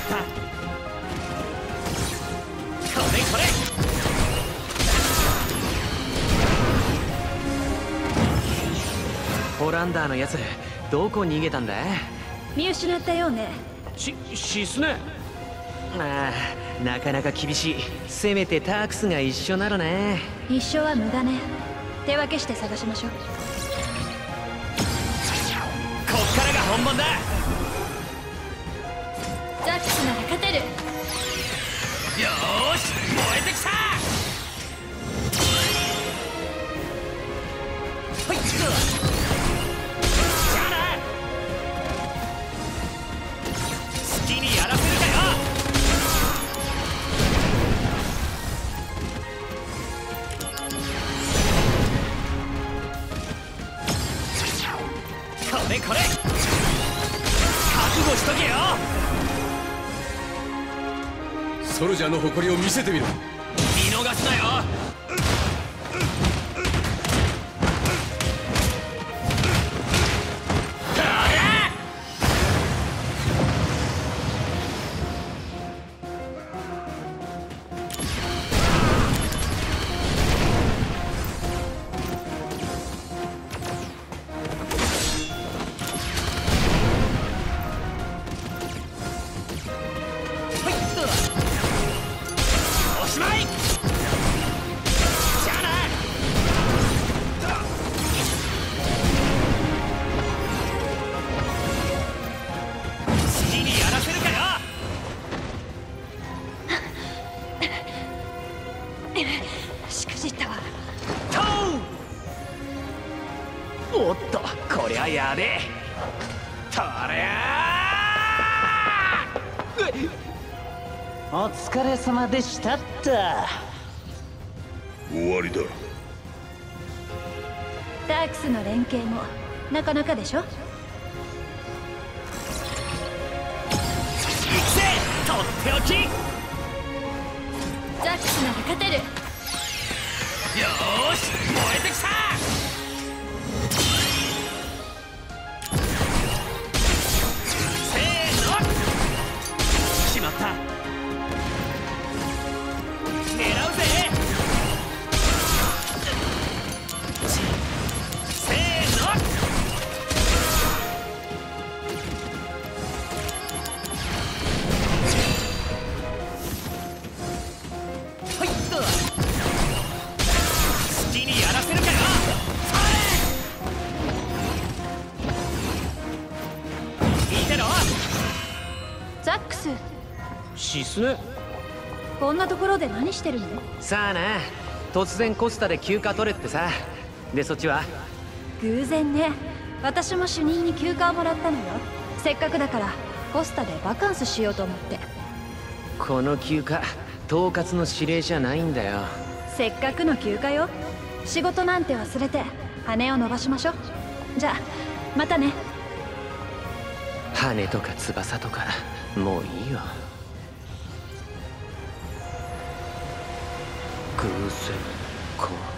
った。これこれ。ホランダーのやつどこ逃げたんだ見失ったようね。しシスネああなかなか厳しい。せめてタークスが一緒ならね。一緒は無駄ね。手分けして探しましょう。ゃお疲れ様でしたった。終わりだ。タークスの連携もなかなかでしょ？行くぜとっておき。よザックスなら勝てる。ーし燃えてきたで何してるの？さあな。突然コスタで休暇取れってさ。でそっちは？偶然ね。私も主任に休暇をもらったのよ。せっかくだからコスタでバカンスしようと思って。この休暇統括の指令じゃないんだよ。せっかくの休暇よ。仕事なんて忘れて羽を伸ばしましょう。じゃあまたね。羽とか翼とかもういいよ偶然か。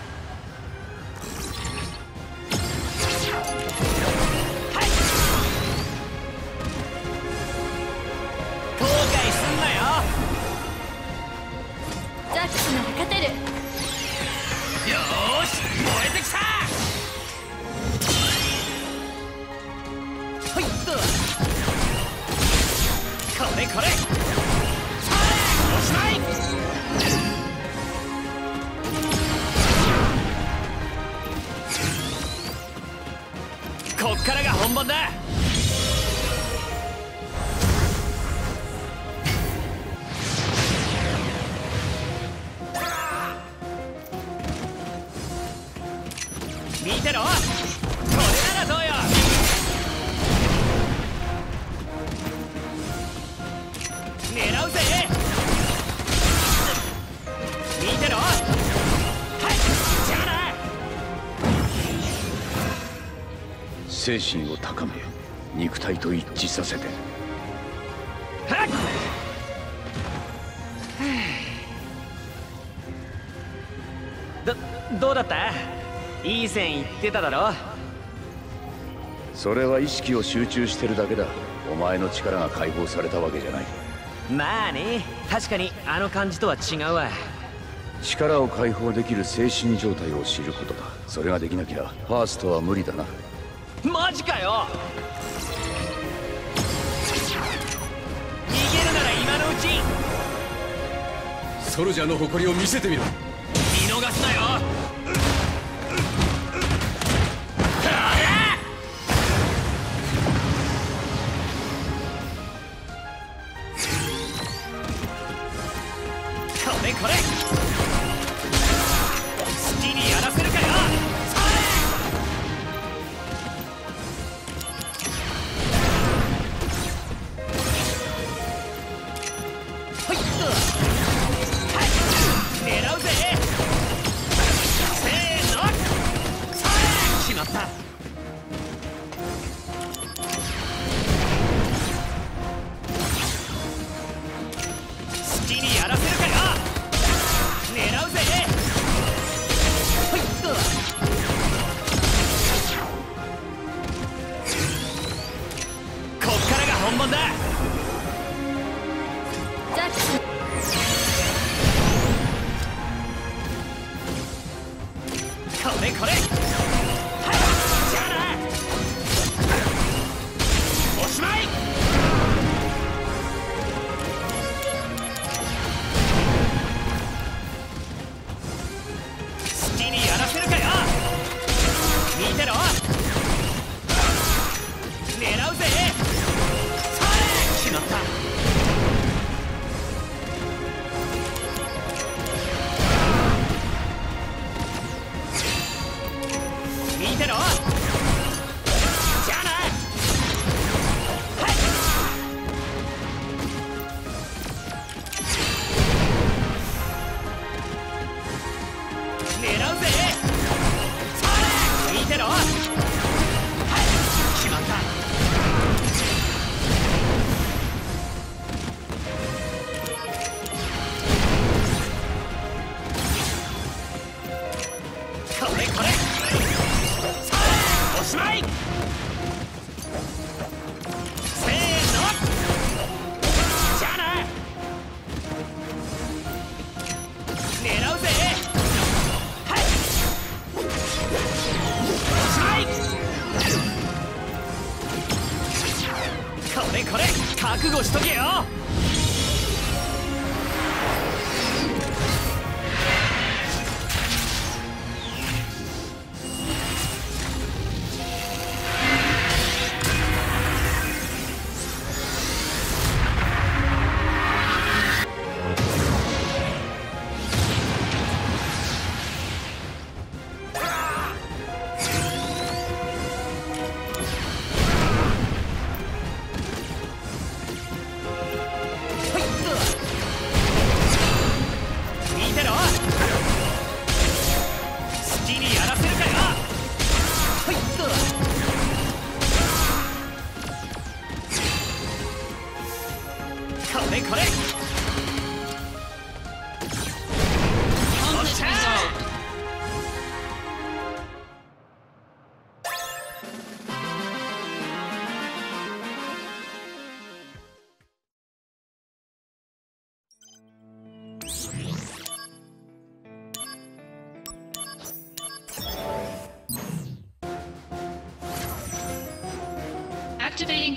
精神を高め肉体と一致させて。どどうだった？いい線いってただろ？それは意識を集中してるだけだ。お前の力が解放されたわけじゃない。まあね。確かにあの感じとは違うわ。力を解放できる精神状態を知ることだ。それができなきゃファーストは無理だな。ソルジャーの誇りを見せてみろ。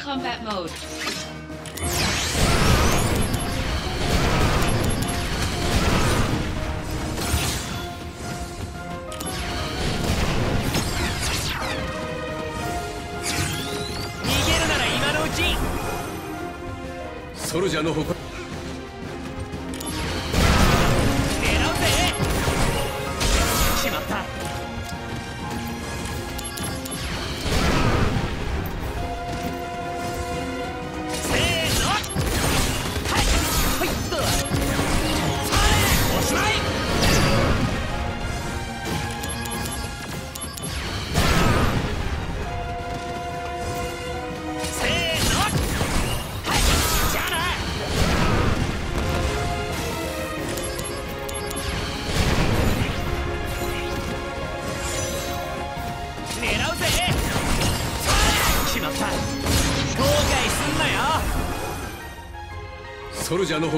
Combat mode. ソルジャーの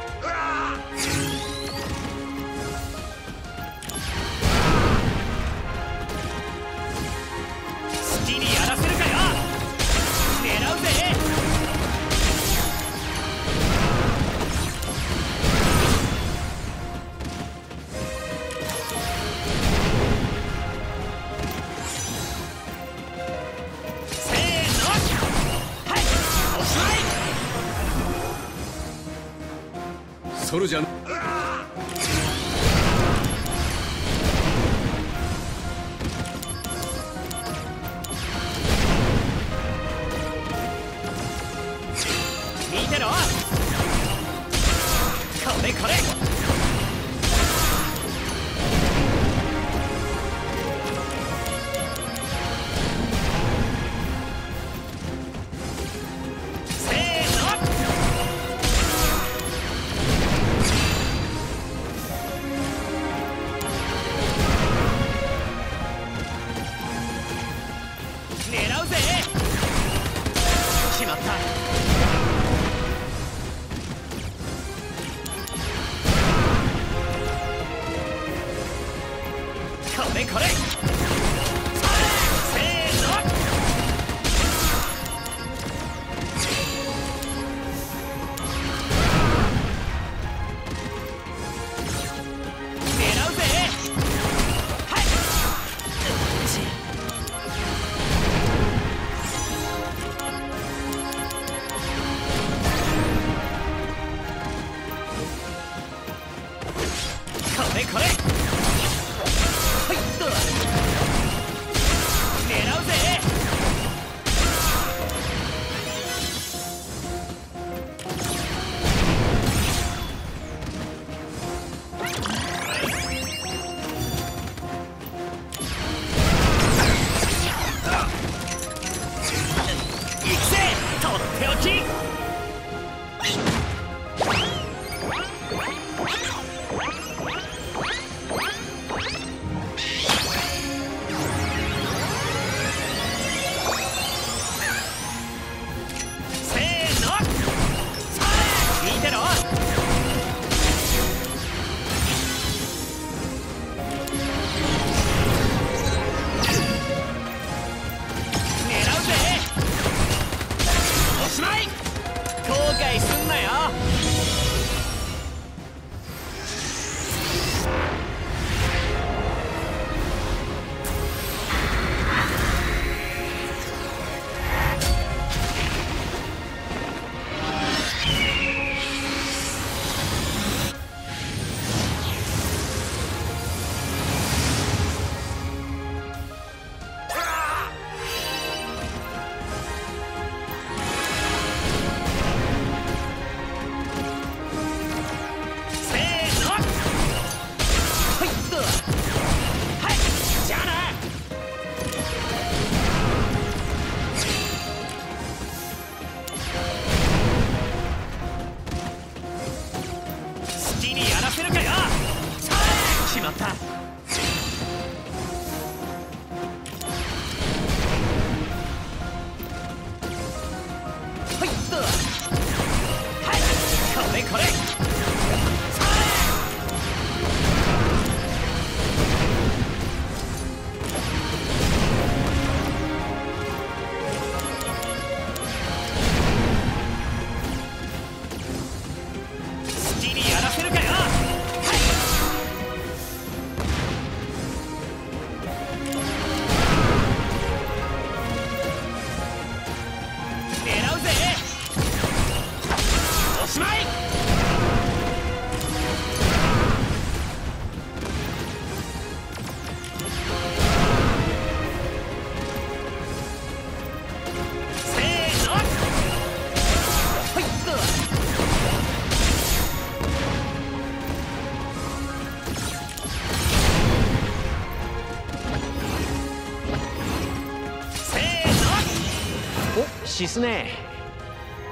シスネ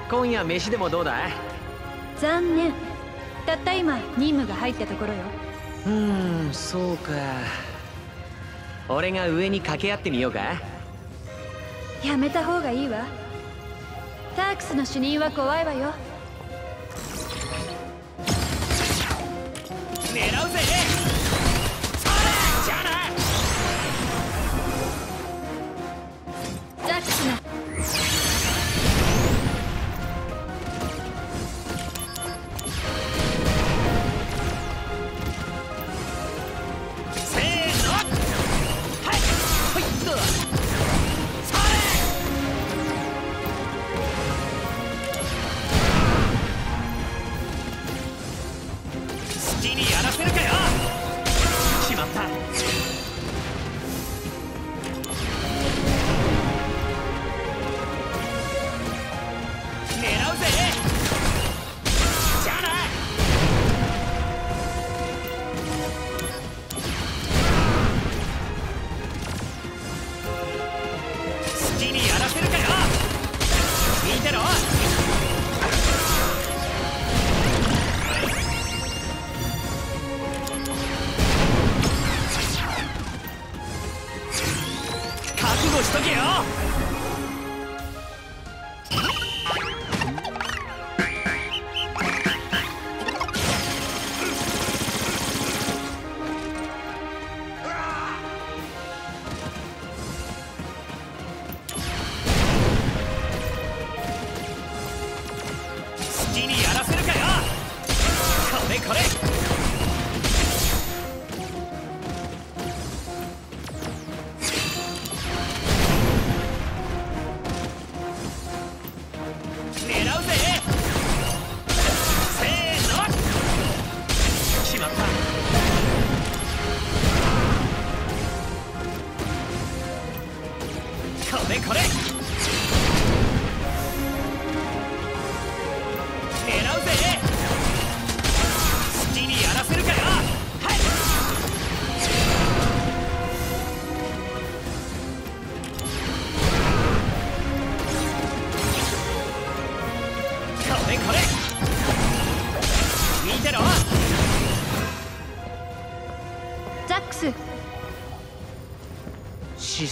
今夜飯でもどうだい？残念。たった今任務が入ったところよ。うーんそうか。俺が上に掛け合ってみようか。やめた方がいいわ。タークスの主任は怖いわよ。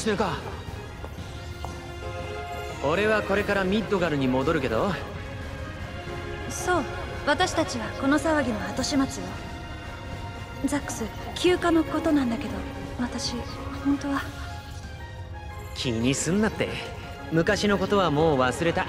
シスネか。俺はこれからミッドガルに戻るけど。そう私たちはこの騒ぎの後始末よ。ザックス休暇のことなんだけど私本当は。気にすんなって。昔のことはもう忘れた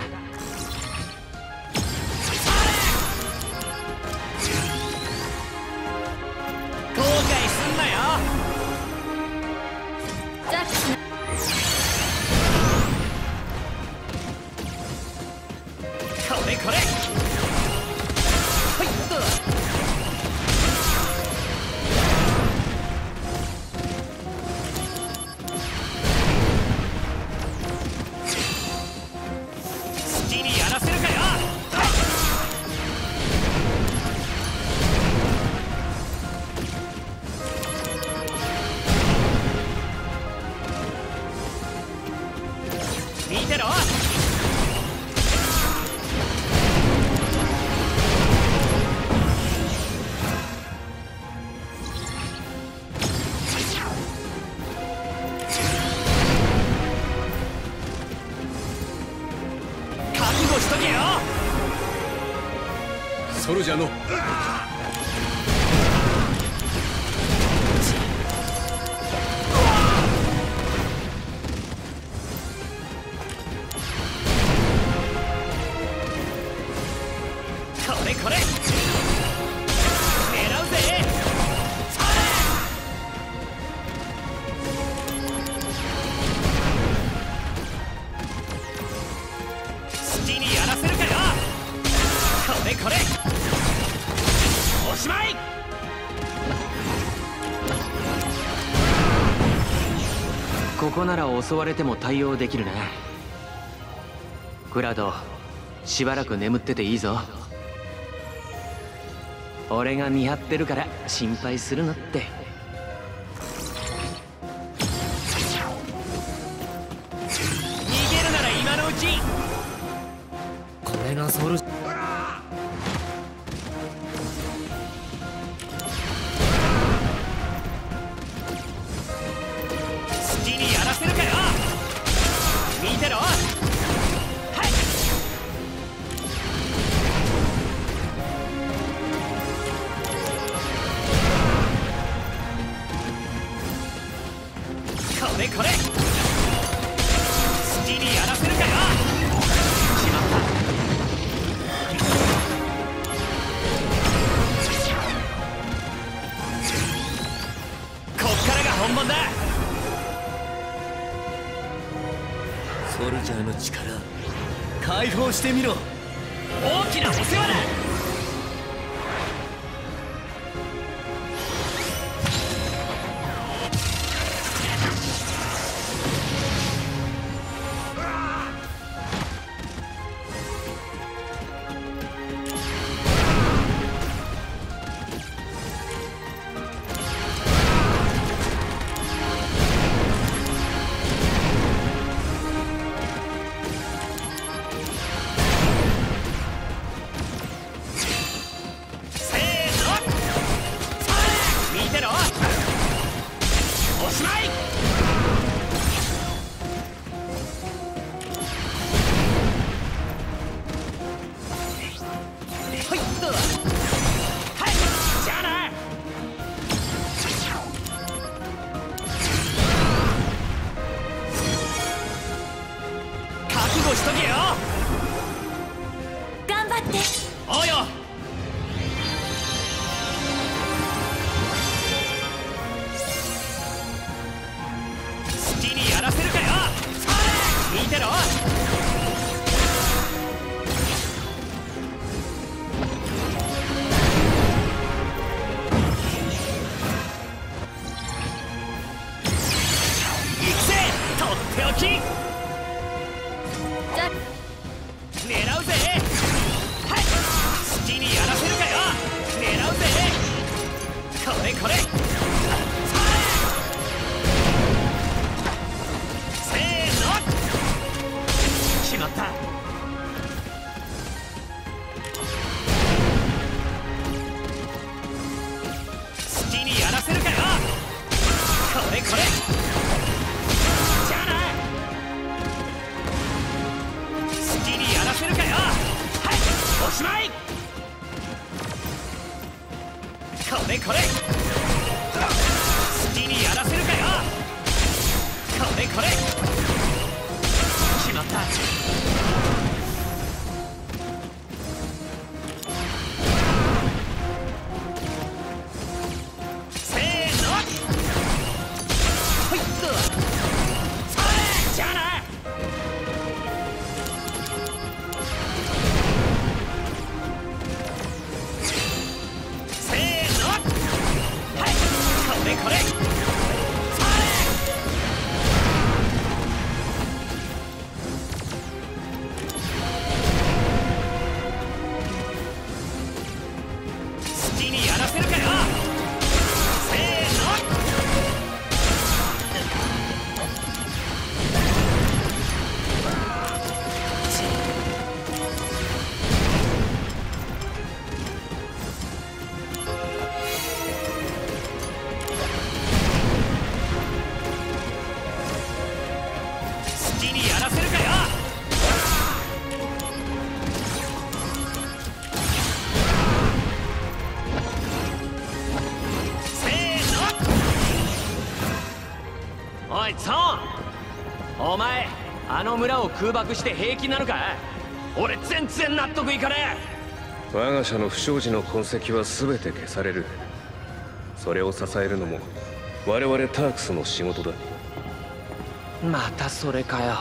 襲われても対応できるな。クラウドしばらく眠ってていいぞ。俺が見張ってるから心配するなって。してみろ。護しとけよ頑張って。おうの村を空爆して平気なのか？俺全然納得いかねえ。我が社の不祥事の痕跡は全て消される。それを支えるのも我々タークスの仕事だ。またそれかよ。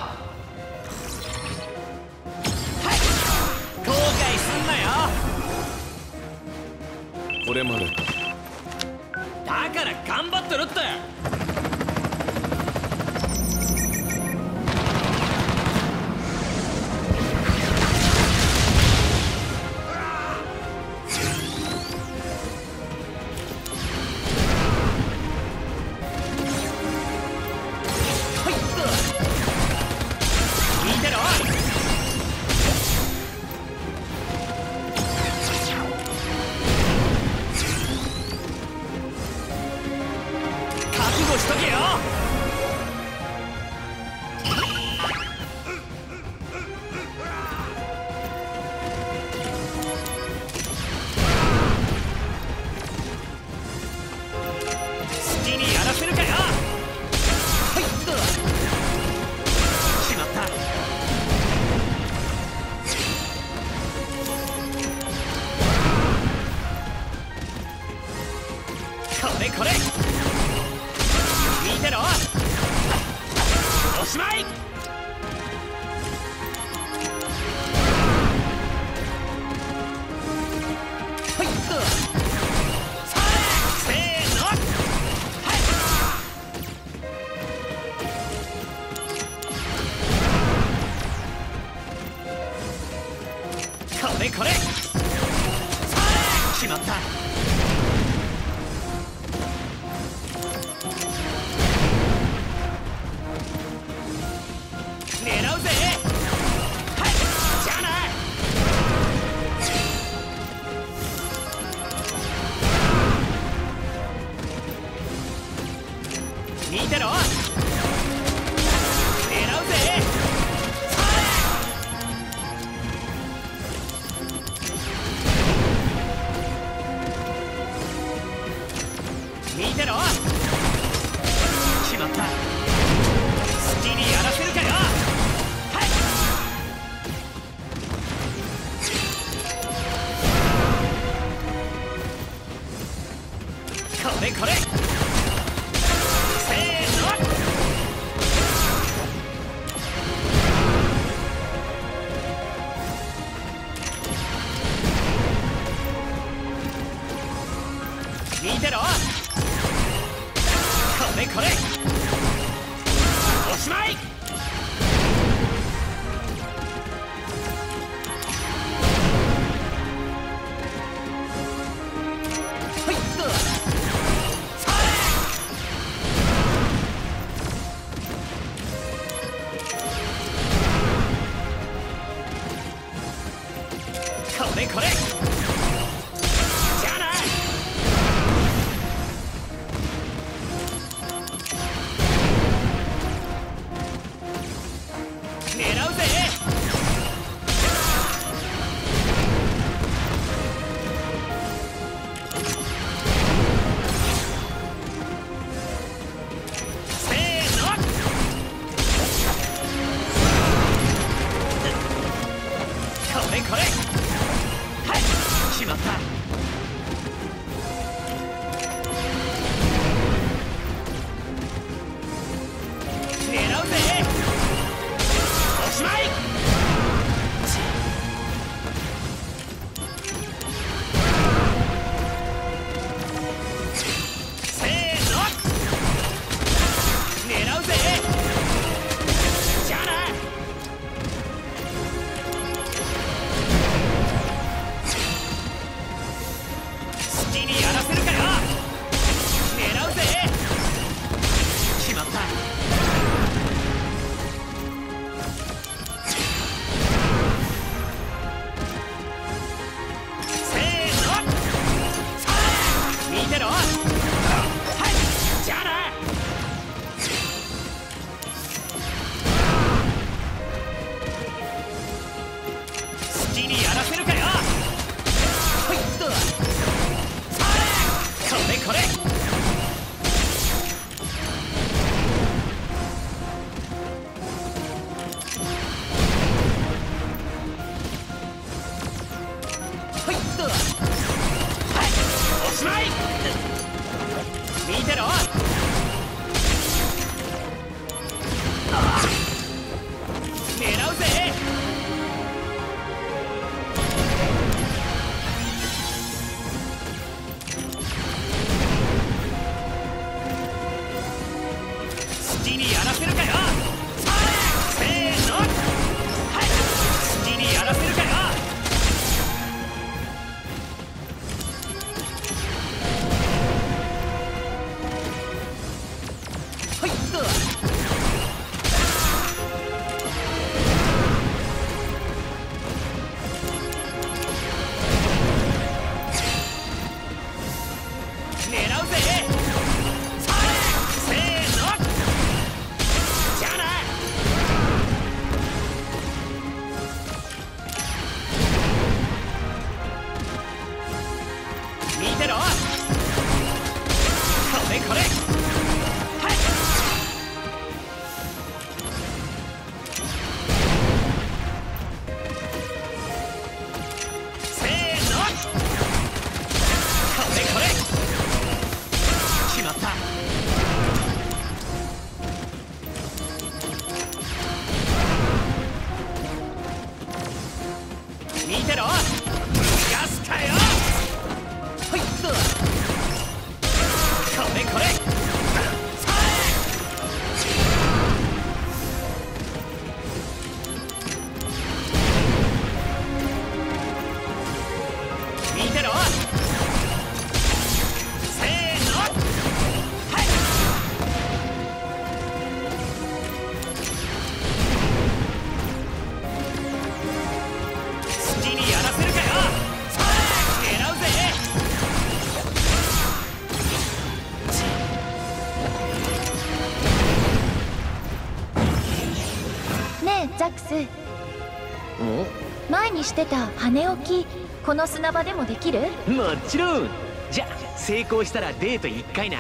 してた羽置きこの砂場でもできる？もちろん。じゃあ成功したらデート1回な。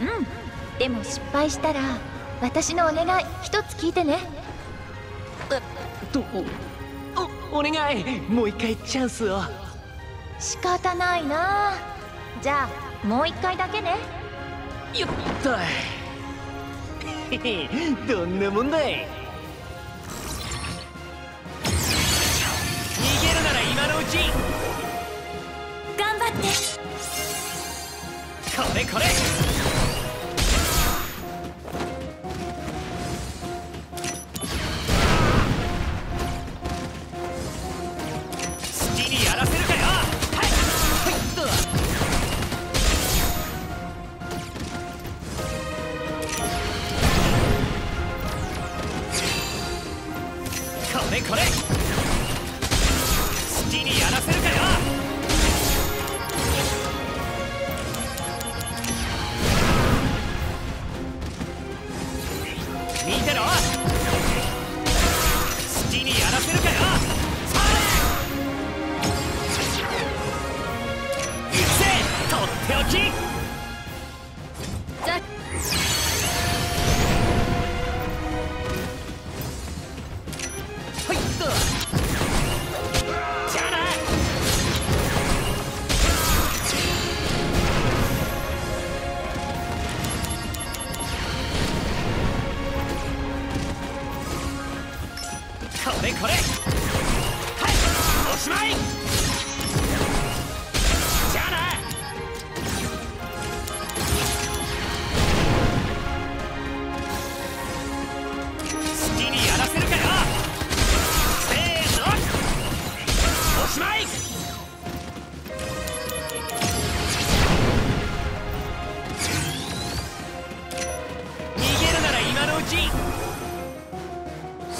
うん。でも失敗したら私のお願い一つ聞いてね。えっとおお願い。もう一回チャンスを。仕方ないな。じゃあもう一回だけね。よっと どんなもんだい。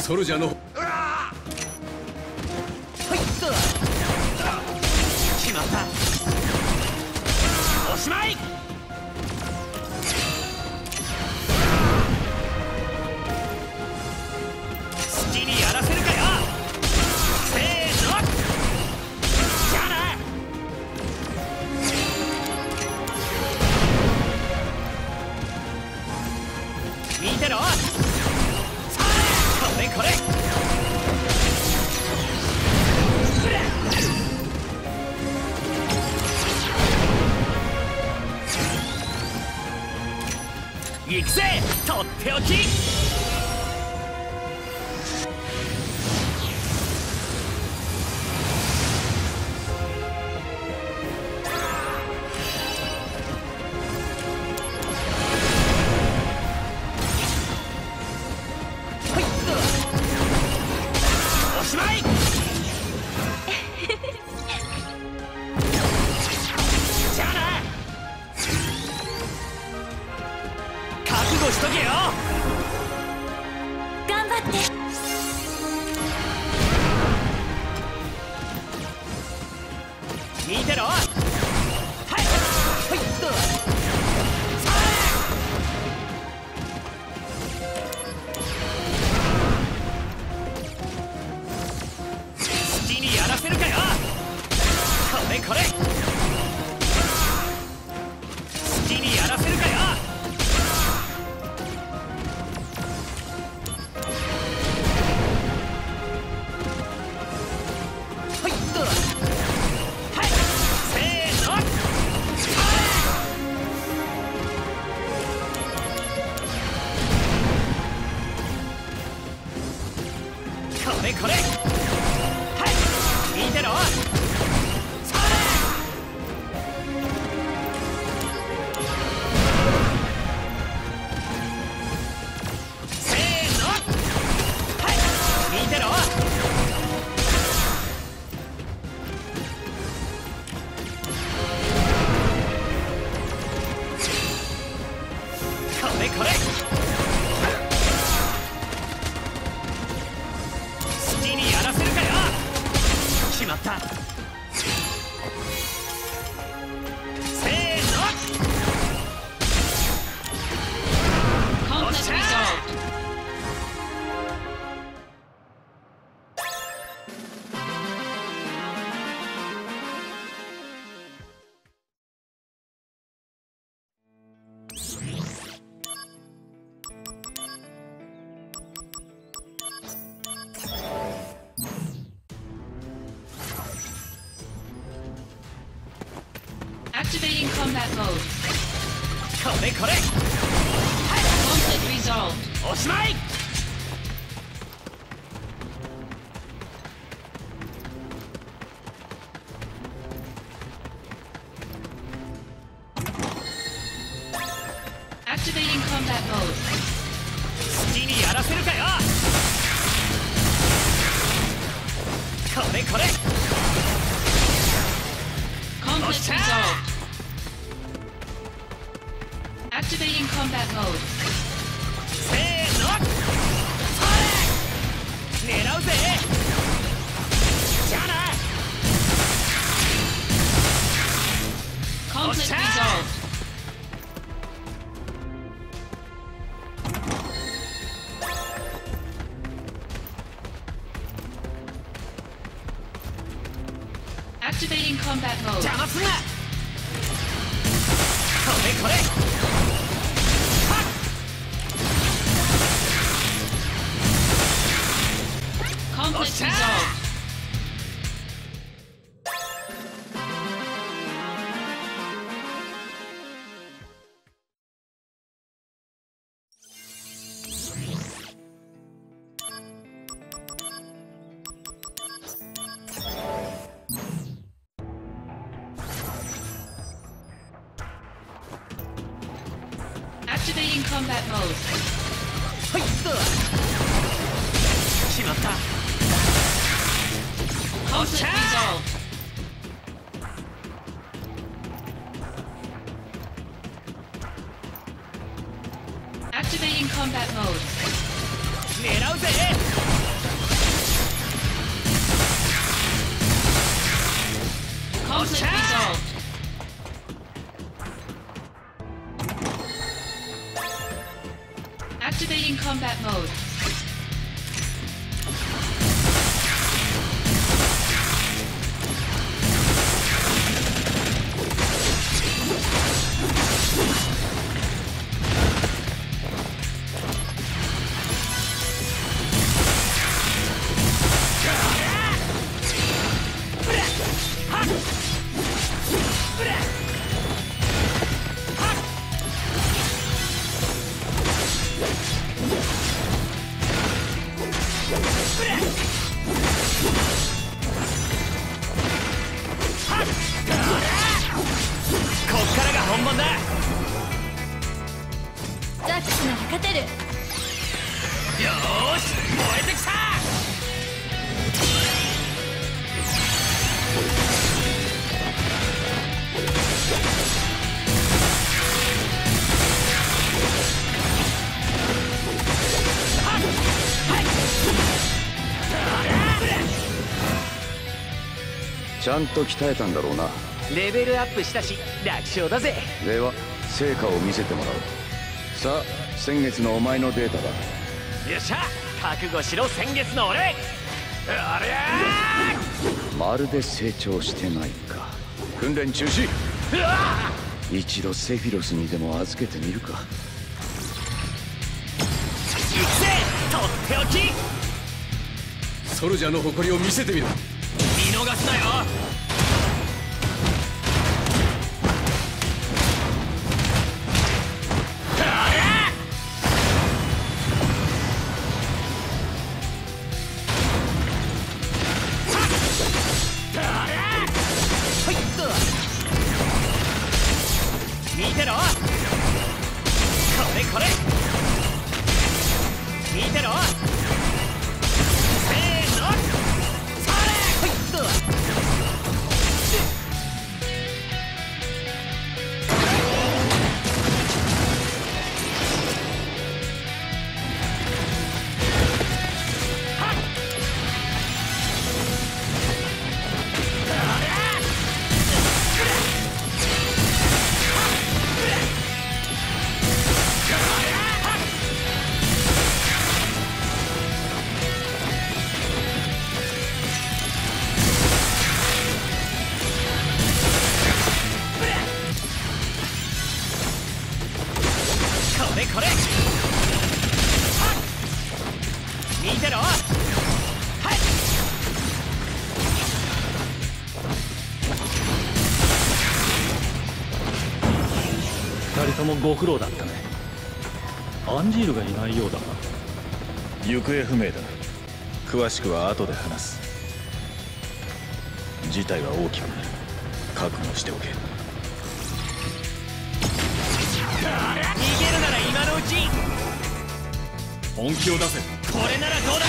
ソルジャーのれこれ。Activating combat mode. せーのそれ狙うぜじゃあな Conflict Attack! resolved. ゃんと鍛えたんだろうな。レベルアップしたし楽勝だぜ。では成果を見せてもらおう。さあ先月のお前のデータだ。よっしゃ覚悟しろ先月の俺。ありゃまるで成長してないか。訓練中止。ーうわ一度セフィロスにでも預けてみるか。行くぜとっておき。ソルジャーの誇りを見せてみろ苦労だったね。アンジールがいないようだが行方不明だ。詳しくは後で話す。事態は大きくなる。覚悟しておけ。逃げるなら今のうち本気を出せ。これならどうだ。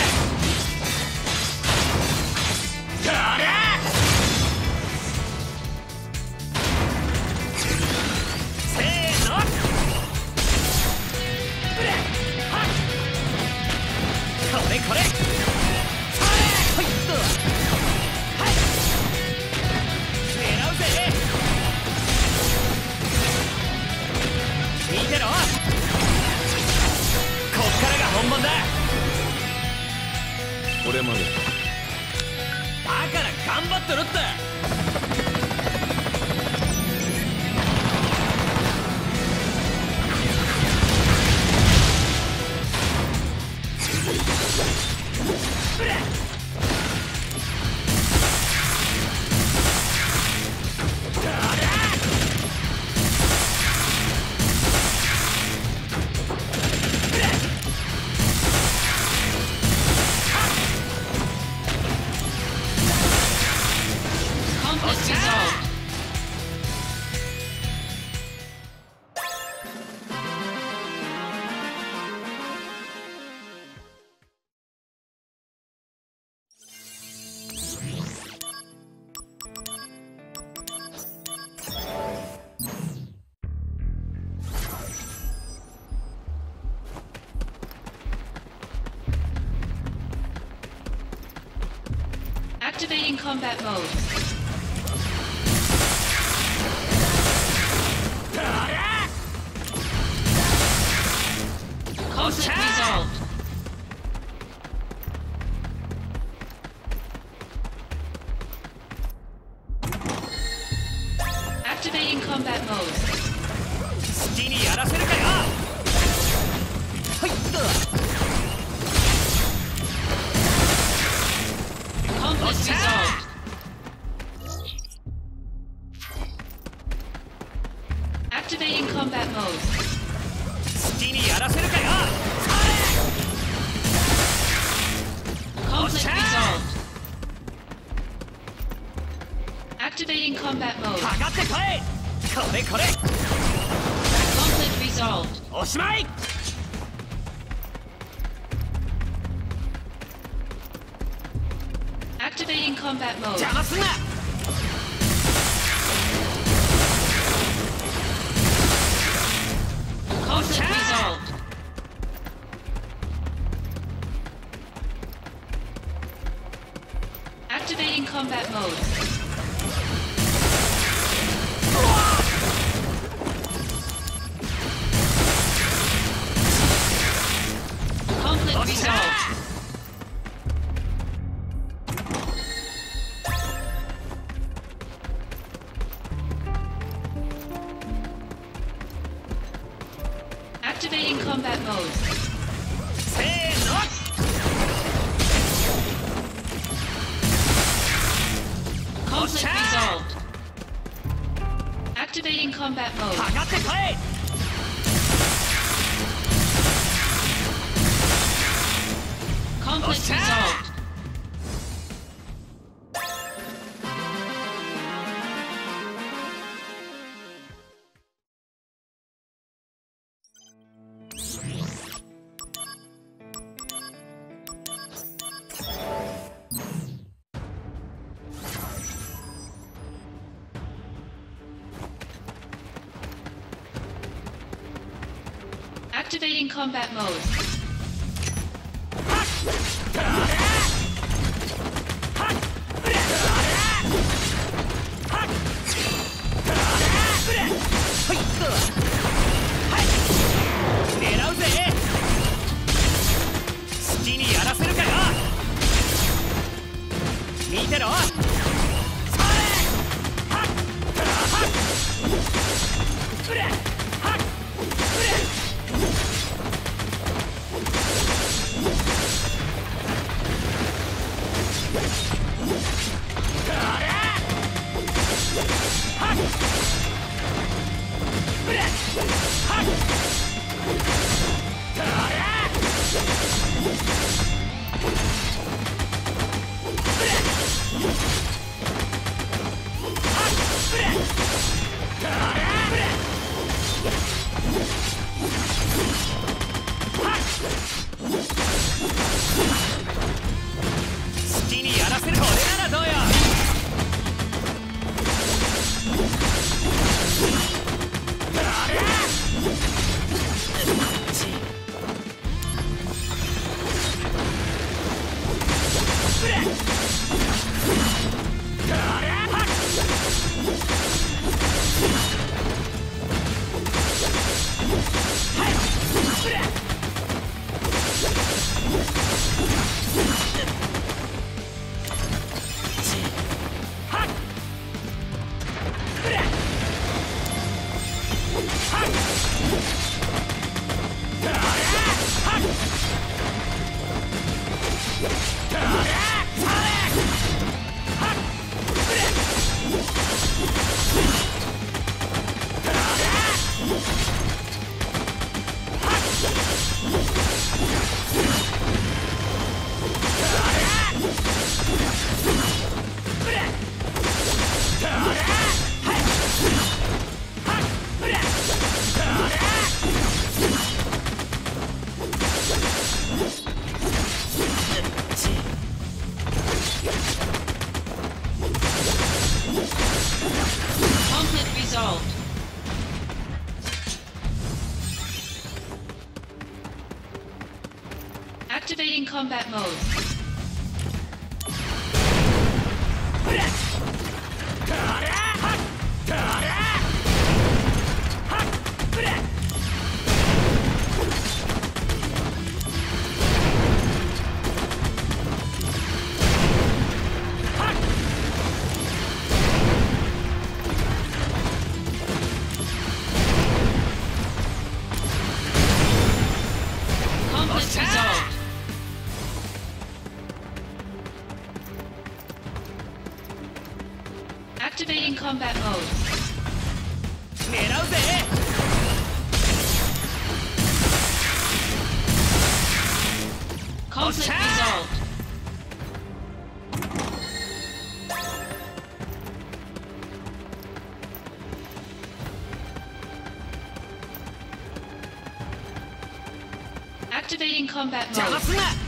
combat mode. Let's go. combat mode. Combat mode. Combat 邪魔 mode.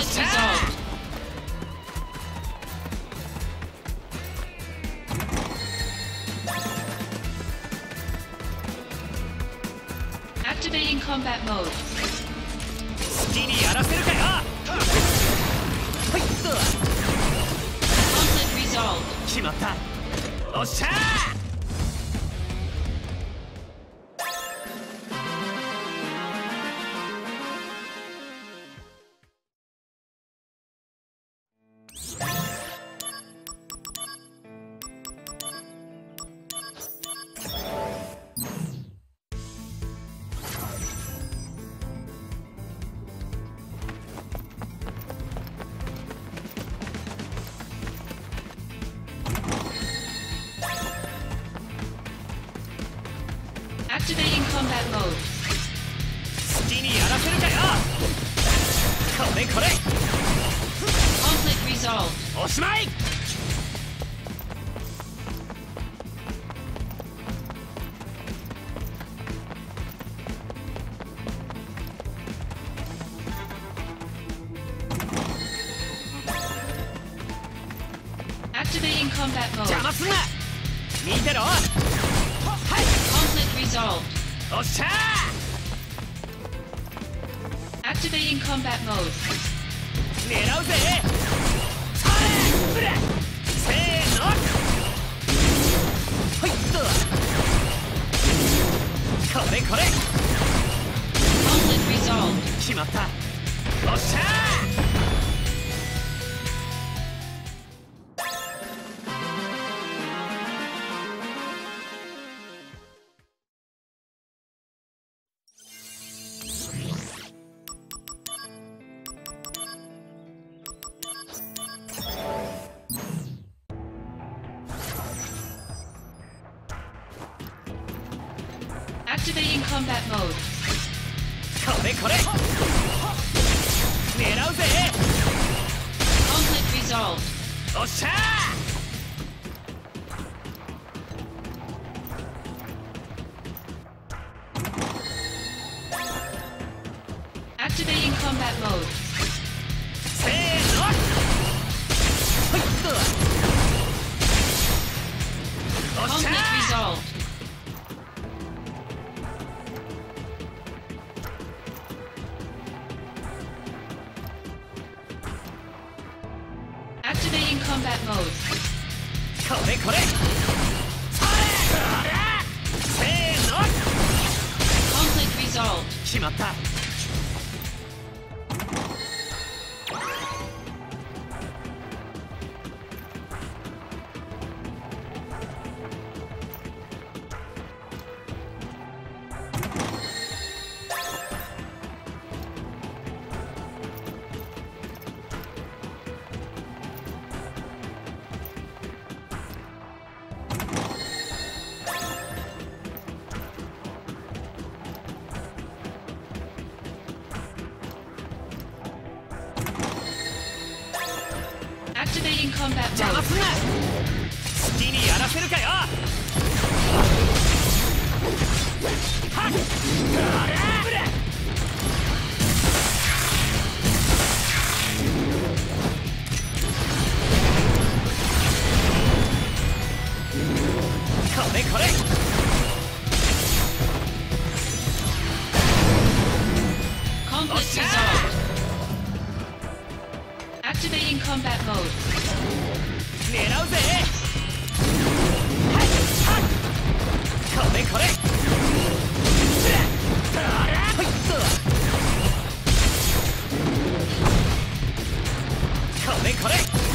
First is out. Activating combat mode. 好きにやらせるかよ Conflict resolved. 決まった。おっしゃー Correct! これ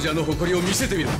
者の誇りを見せてみろ。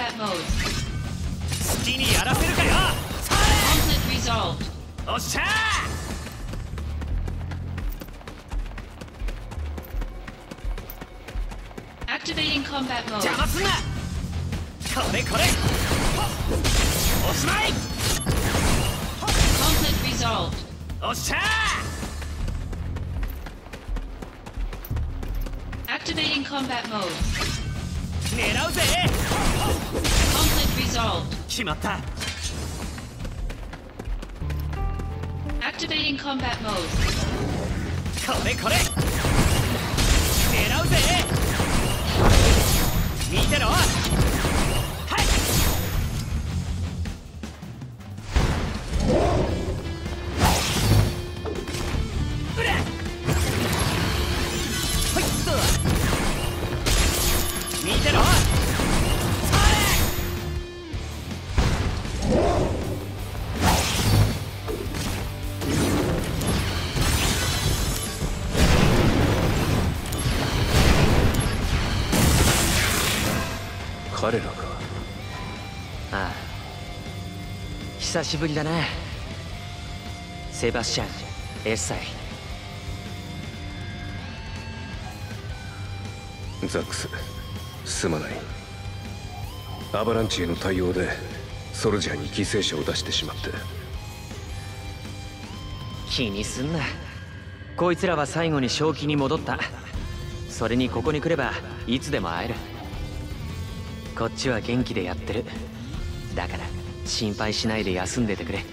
combat mode. 好きにやらせるかよ Conflict resolved. おっしゃ Activating combat mode. 邪魔すんなこれこれおしまい Conflict resolved. おっしゃ Activating combat mode. 狙うぜ.決まった Activating combat mode. これこれ久しぶりだなセバスチャンエッサイ。ザックスすまない。アバランチへの対応でソルジャーに犠牲者を出してしまって。気にすんな。こいつらは最後に正気に戻った。それにここに来ればいつでも会える。こっちは元気でやってる心配しないで休んでてくれ。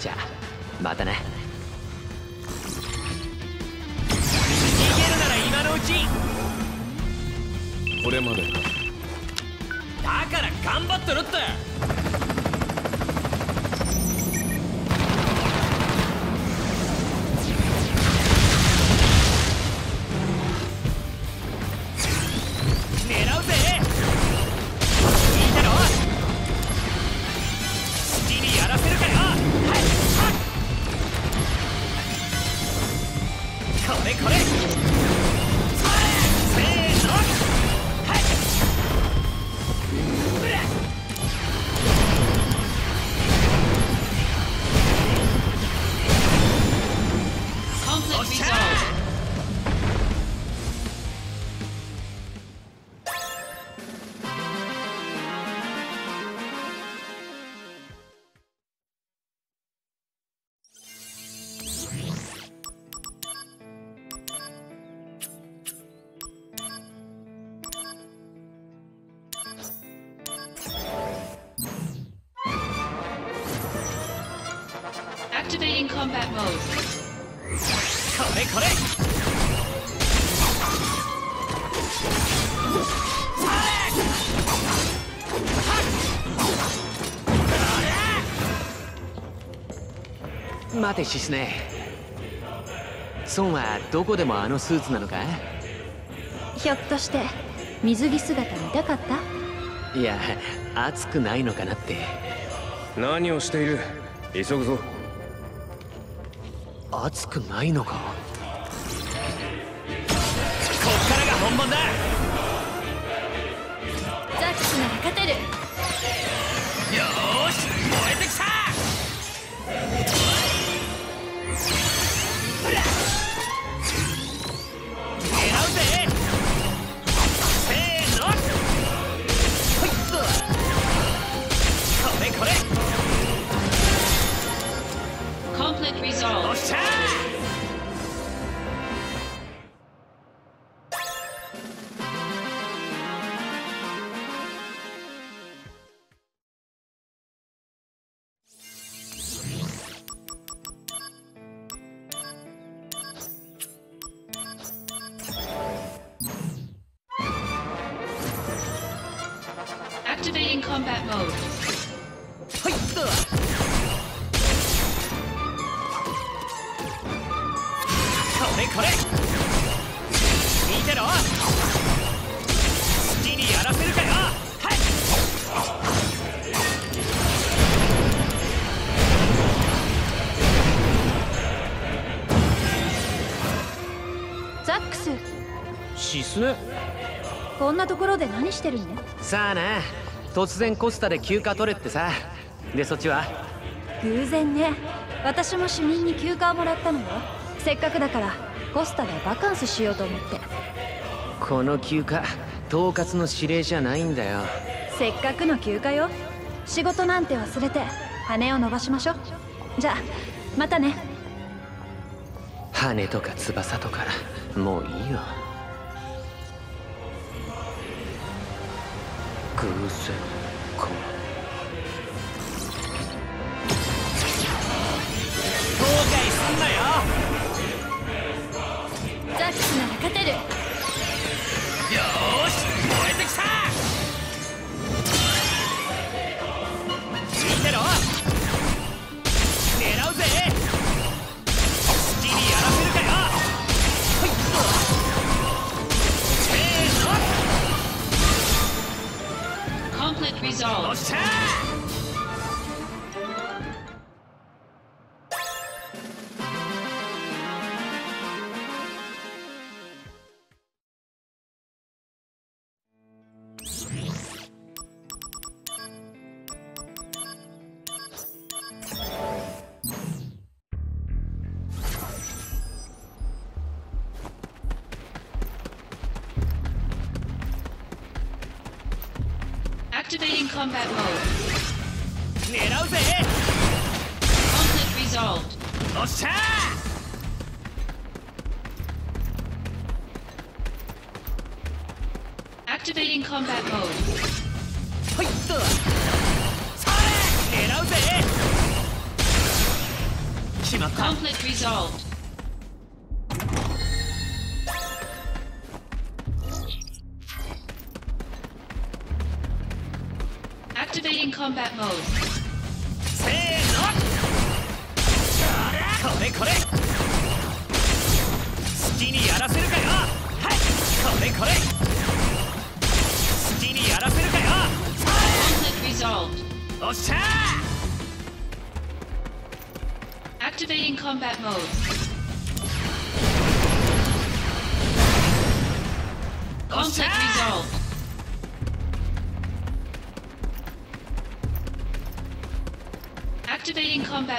じゃあまたな逃げるなら今のうち。これまで。かだから頑張ってるっててシスネソンはどこでもあのスーツなのか？ひょっとして水着姿見たかった？いや熱くないのかなって。何をしている？急ぐぞ。熱くないのか？んなところで何してるんさあな。突然コスタで休暇取れってさ。でそっちは？偶然ね。私も市民に休暇をもらったのよ。せっかくだからコスタでバカンスしようと思って。この休暇統括の指令じゃないんだよ。せっかくの休暇よ。仕事なんて忘れて羽を伸ばしましょう。じゃあまたね。羽とか翼とかもういいよ。coisa.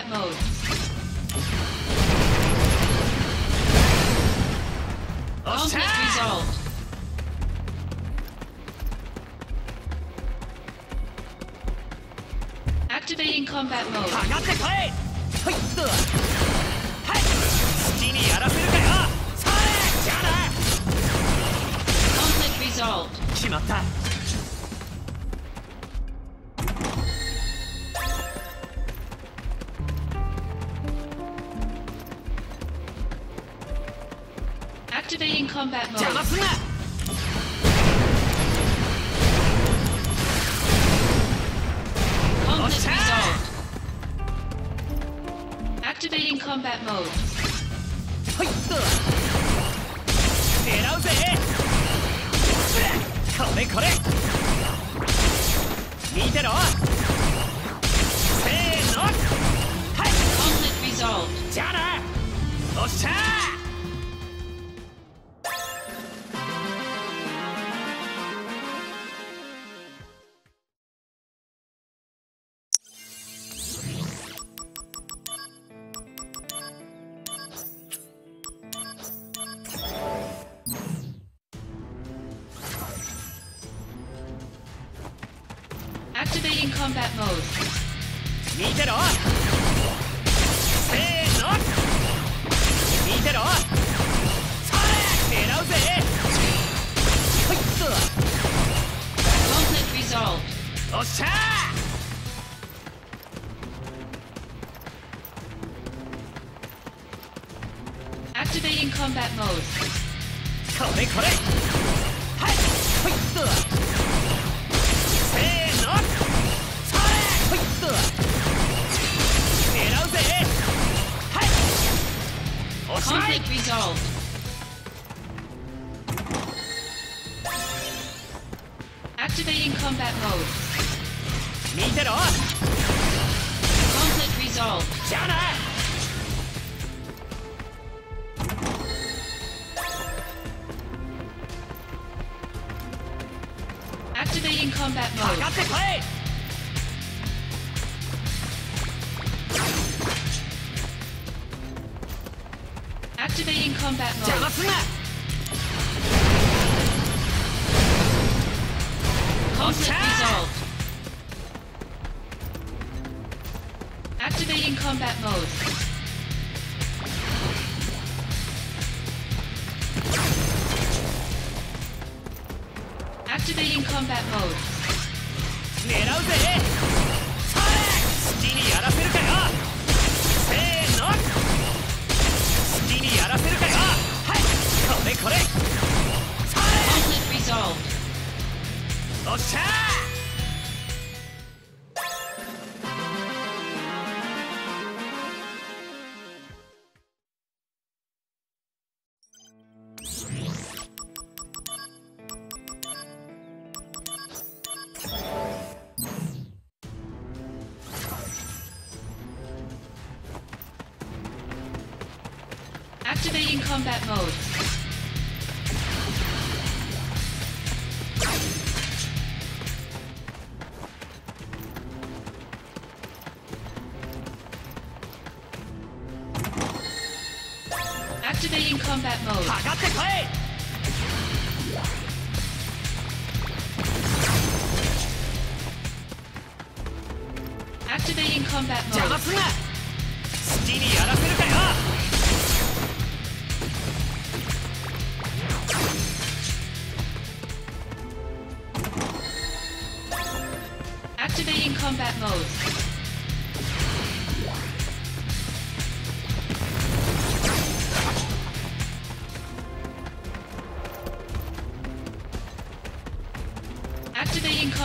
mode. 邪魔すな！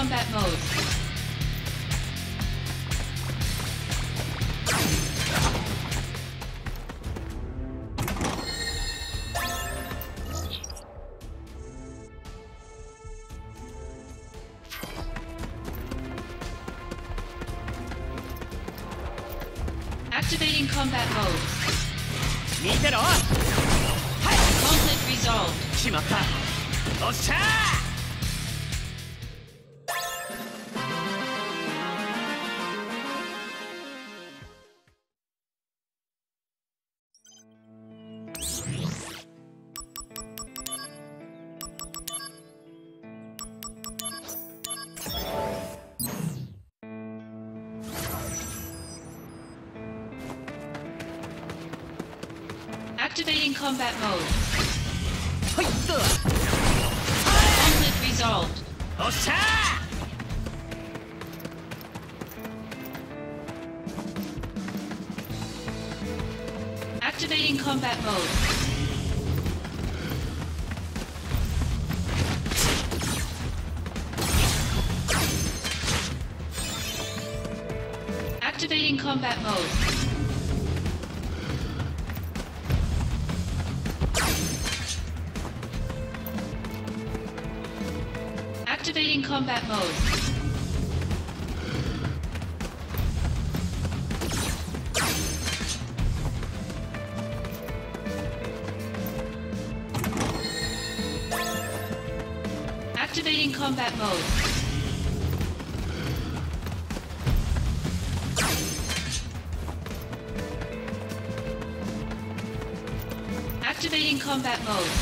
combat mode. combat mode. combat mode. Activating combat mode. Activating combat mode.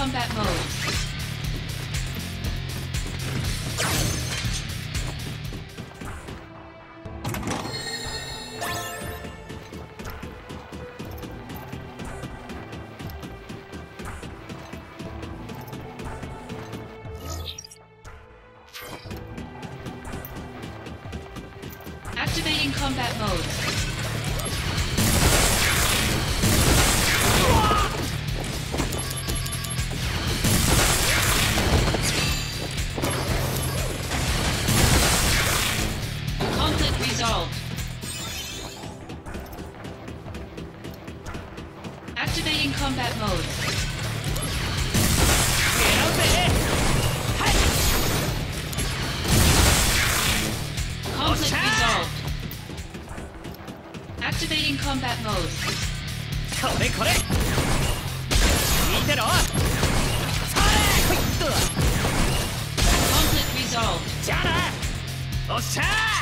Combat mode. なおっしゃ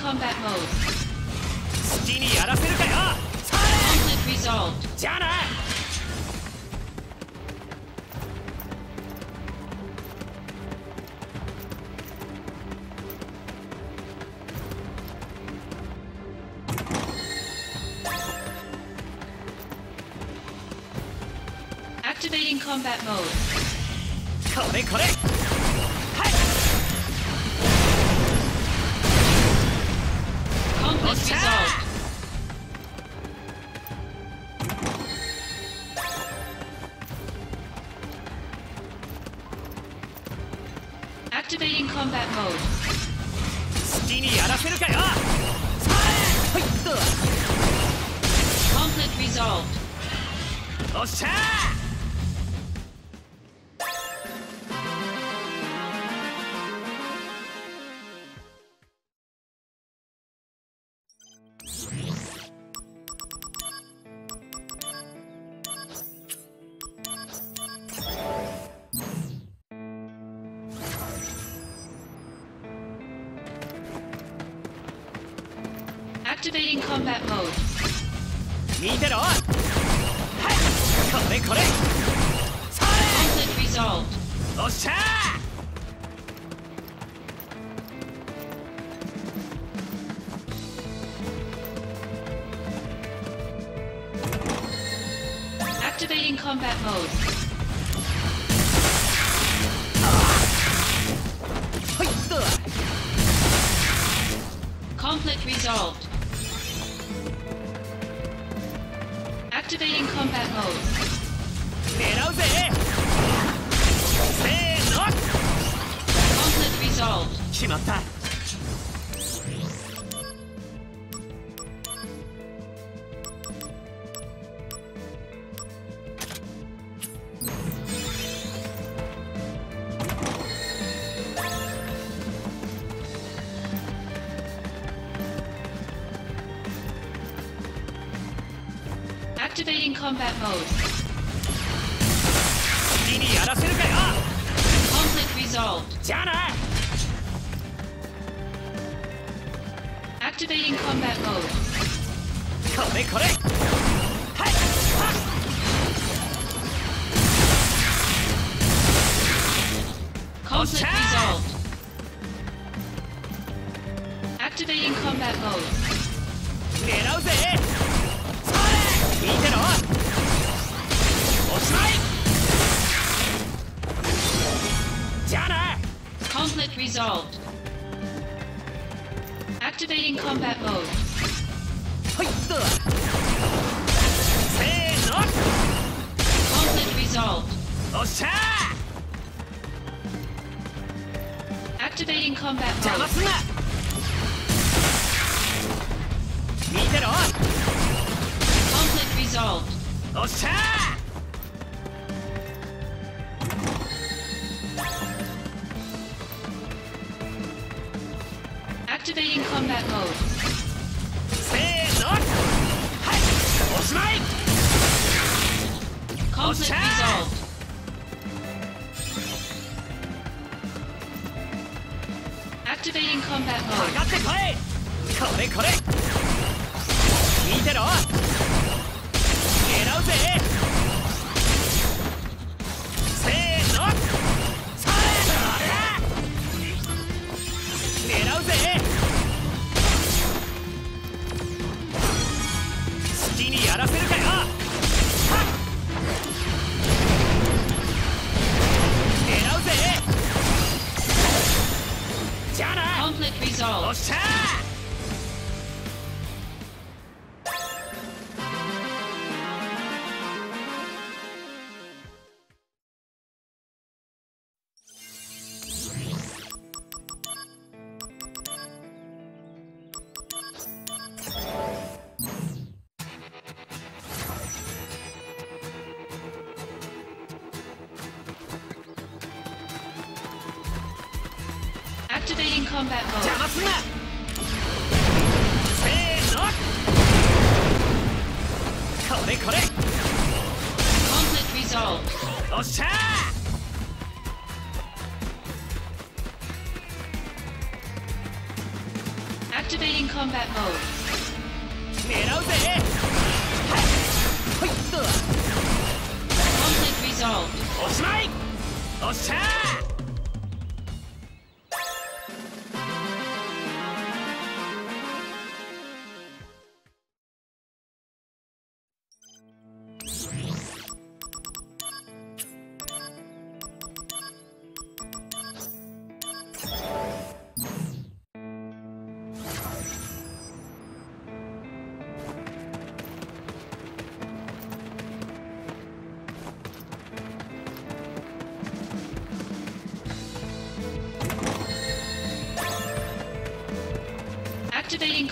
combat mode. Conflict resolved. Activating combat mode. これこれ matar!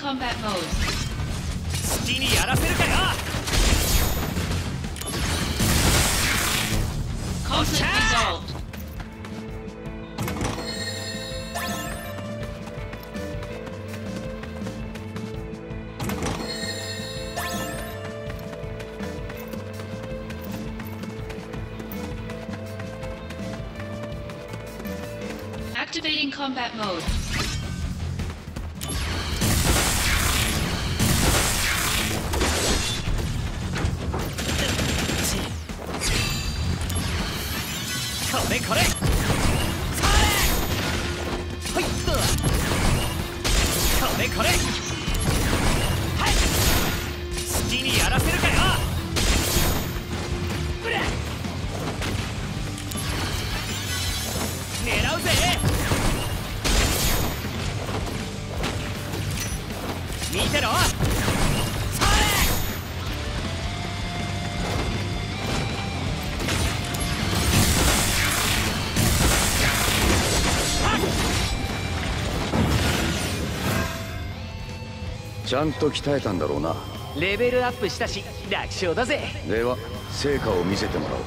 combat mode. ちゃんと鍛えたんだろうな。レベルアップしたし楽勝だぜ。では成果を見せてもらおう。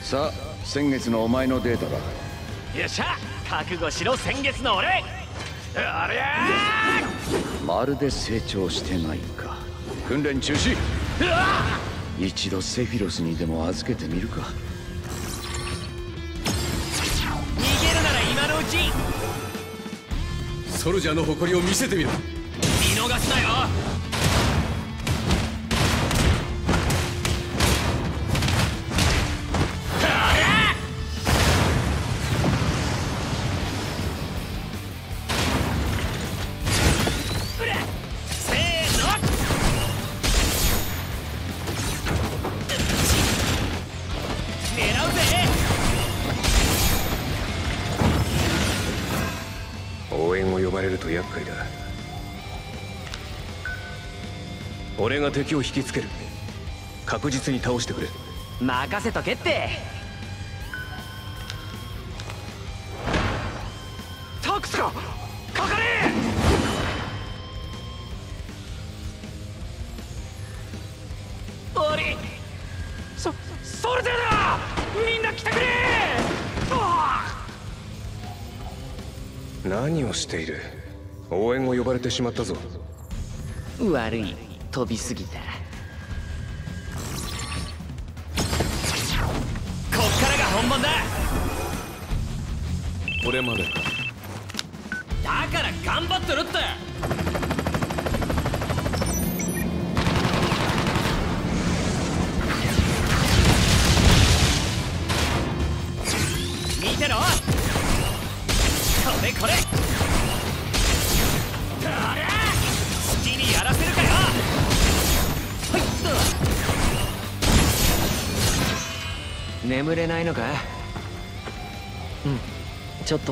さあ先月のお前のデータだ。よっしゃ覚悟しろ先月の俺。ありゃまるで成長してないか。訓練中止。ーうわ一度セフィロスにでも預けてみるか。逃げるなら今のうちソルジャーの誇りを見せてみろ敵を引きつける。確実に倒してくれ。任せとけって。タクスか！かかれ！オリそソルジャーだみんな来てくれ！何をしている？応援を呼ばれてしまったぞ。悪い飛びすぎた。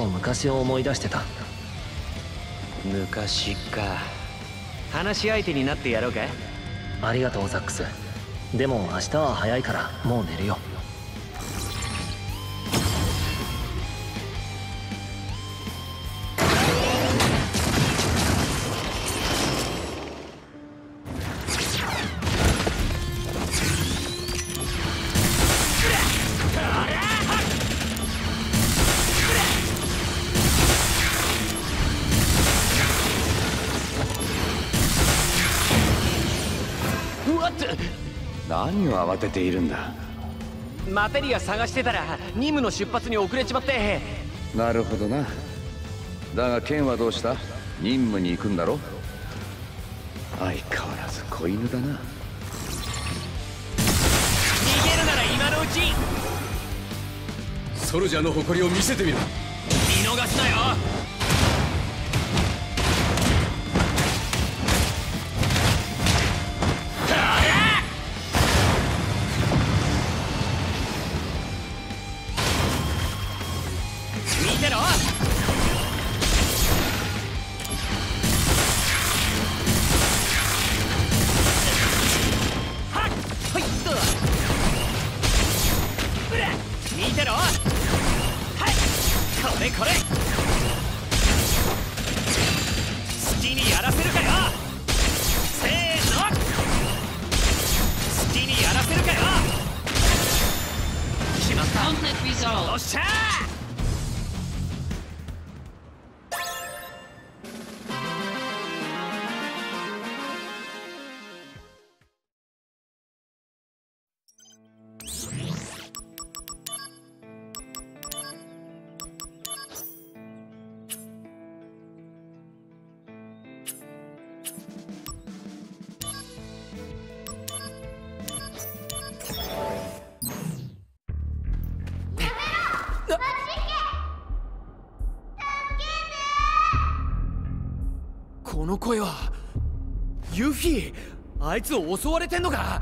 と昔を思い出してた。昔か。話し相手になってやろうかありがとうザックス。でも明日は早いからもう寝るよ何を慌てているんだ？マテリア探してたら任務の出発に遅れちまって。なるほどな。だがケンはどうした？任務に行くんだろ？相変わらず子犬だな。逃げるなら今のうち。ソルジャーの誇りを見せてみろ。見逃すなよあいつを襲われてんのか？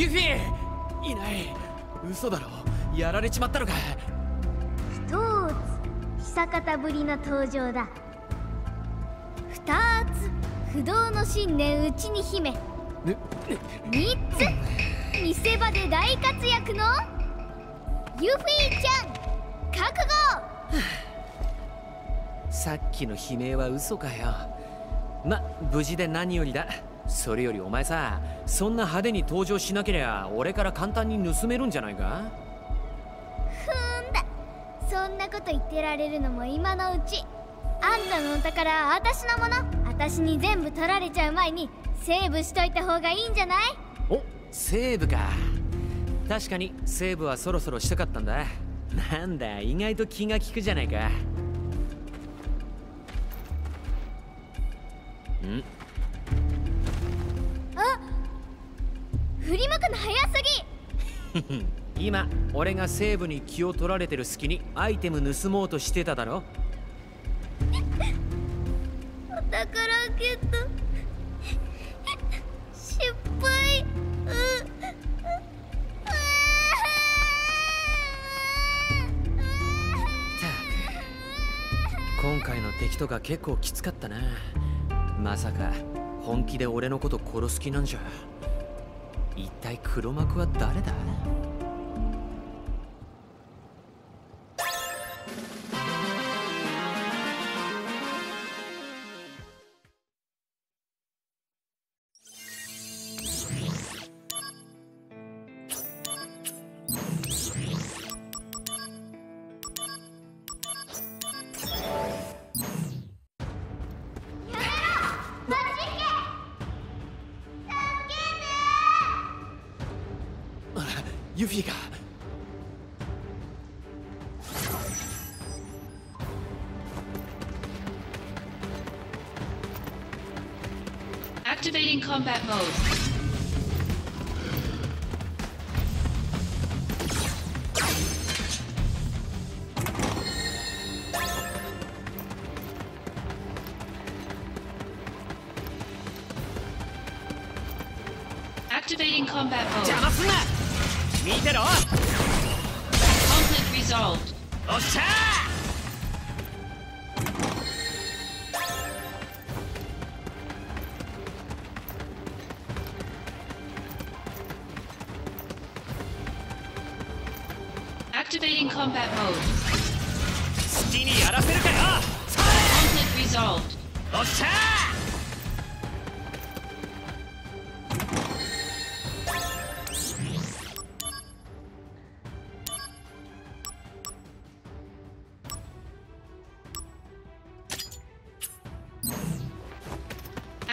ユフィいない。嘘だろ。やられちまったのか。一つ久方ぶりの登場だ。二つ不動の信念うちに秘め。三つ見せ場で大活躍のユフィちゃん覚悟。さっきの悲鳴は嘘かよ。ま無事で何よりだそれよりお前さそんな派手に登場しなけりゃ俺から簡単に盗めるんじゃないか？ふんだ。そんなこと言ってられるのも今のうち。あんたのお宝は私のもの。私に全部取られちゃう前にセーブしといた方がいいんじゃない？おセーブか。確かにセーブはそろそろしたかったんだ。なんだ意外と気が利くじゃないか。ん？あ振り向くの早すぎ。今俺がセーブに気を取られてる隙にアイテム盗もうとしてただろ？お宝ゲット失敗。う今回の敵とか結構きつかったな。まさか本気で俺のこと殺す気なんじゃ。一体黒幕は誰だ？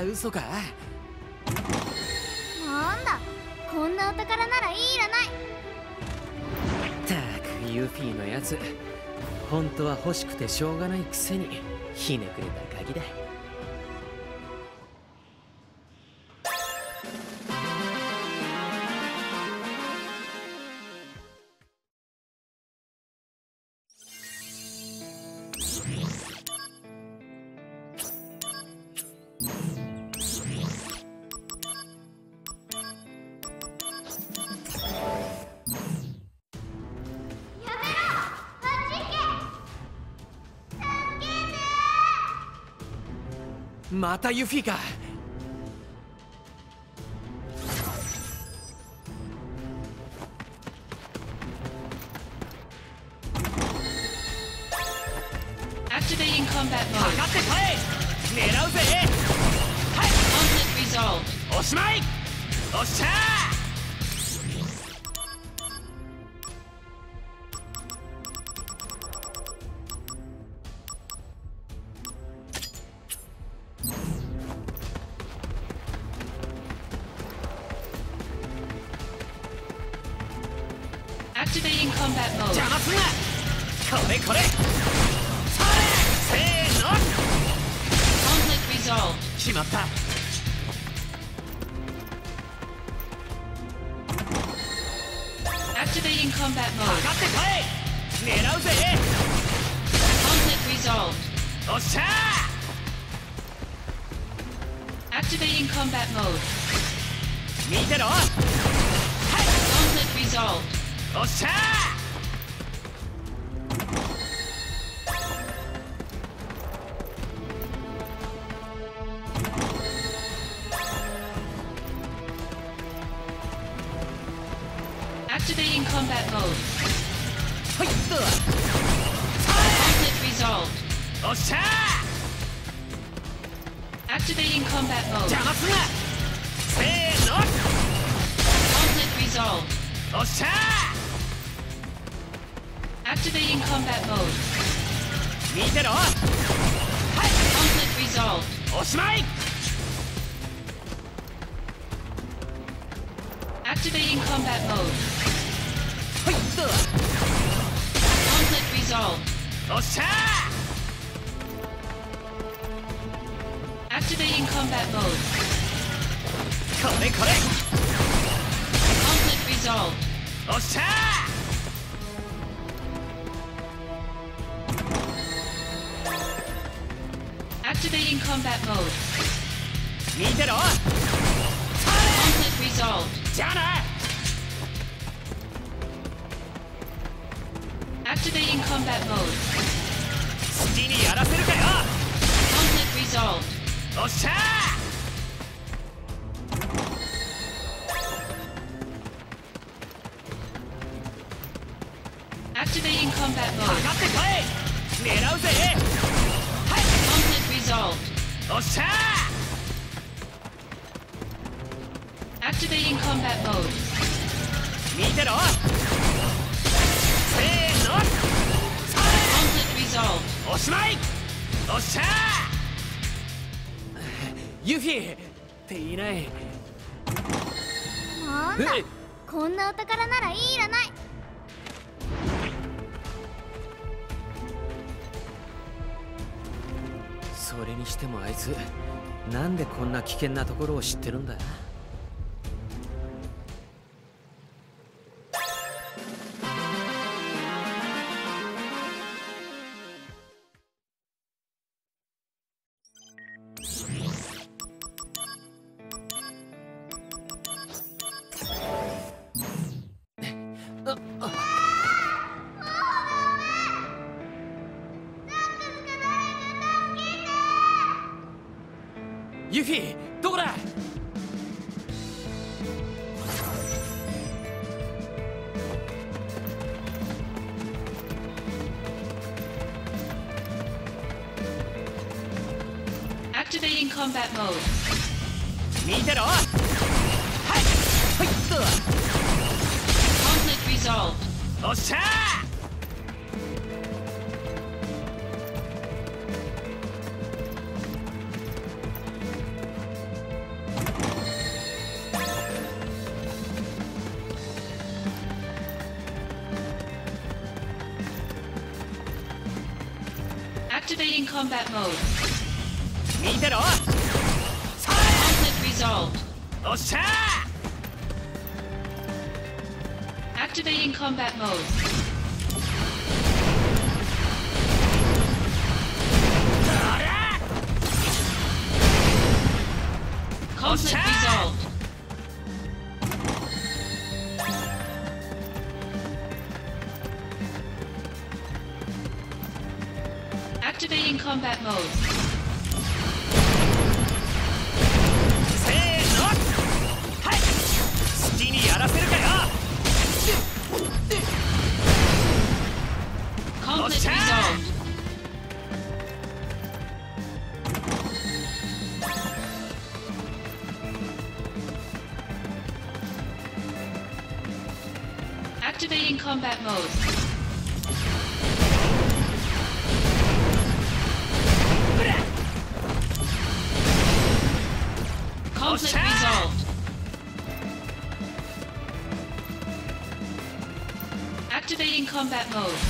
た嘘か？なんだこんなお宝ならいいらない。ったくユフィのやつ本当は欲しくてしょうがないくせにひねくれたガキだまたユフィか combat mode. 好きにやらせるかよ Conflict resolved. おっしゃ Activating combat mode. かってこい狙うぜ Conflict resolved. おっしゃ Activating combat mode. 見てろおしまい。おっしゃユフィっていない。なんだ。え。こんなお宝ならいいらない。それにしてもあいつなんでこんな危険なところを知ってるんだ combat mode.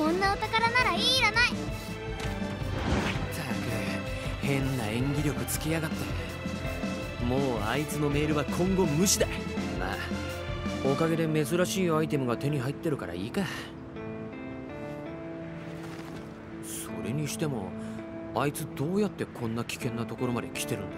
こんなお宝ならいいらない。ったく変な演技力つけやがって。もうあいつのメールは今後無視だ。まあおかげで珍しいアイテムが手に入ってるからいいか。それにしてもあいつどうやってこんな危険なところまで来てるんだ？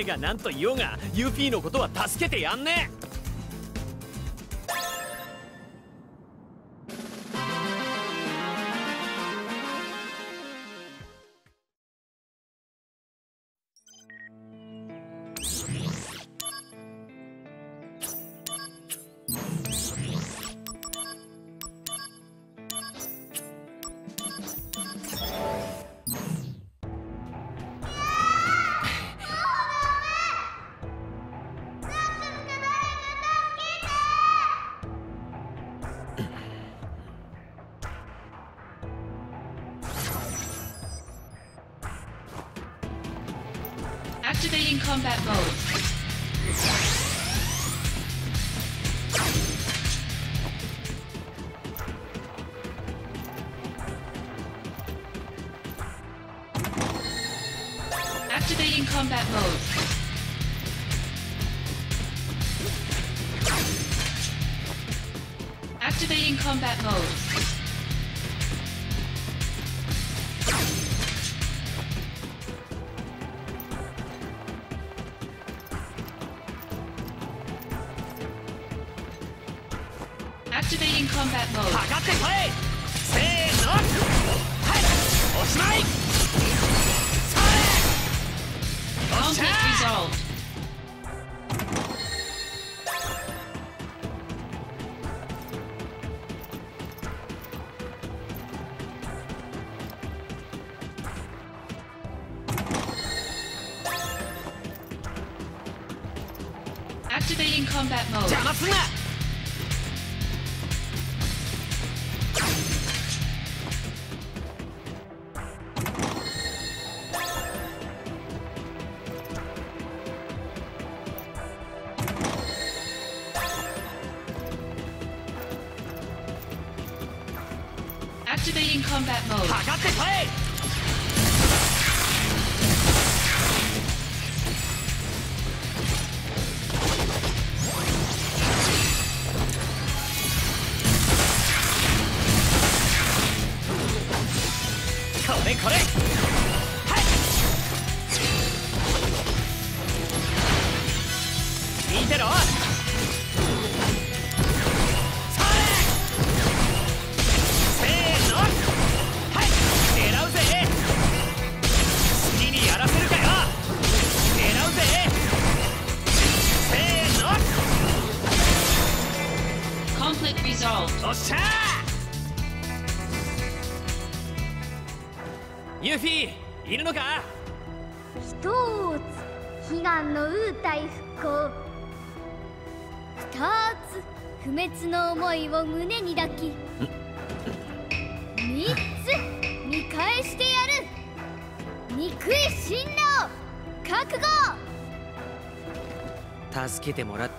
誰が何と言おうがユーフィーのことは助けてやんねえ。Activating combat mode. Activating combat mode.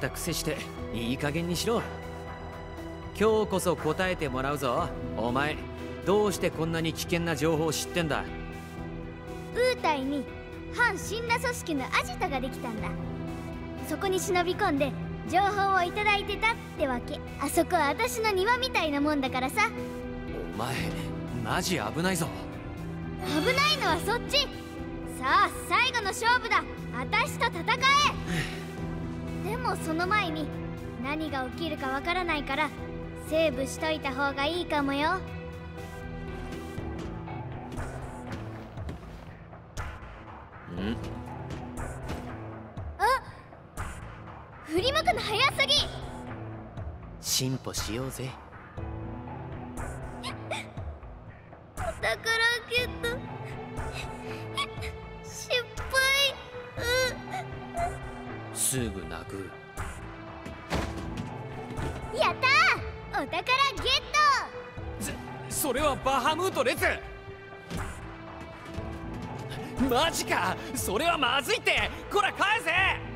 ったくせしていい加減にしろ。今日こそ答えてもらうぞ。お前どうしてこんなに危険な情報を知ってんだ。ウータイに反神羅組織のアジトができたんだ。そこに忍び込んで情報をいただいてたってわけ。あそこは私の庭みたいなもんだからさ。お前マジ危ないぞ。危ないのはそっち。さあ最後の勝負だ。私と戦え。で もその前に何が起きるかわからないからセーブしといた方がいいかもよ。ん？あ振り向くの早すぎ。進歩しようぜ。お宝ゲット。失敗。すぐ泣くうんやったー！お宝ゲッそれはバハムート列マジか！それはまずいって！こら返せ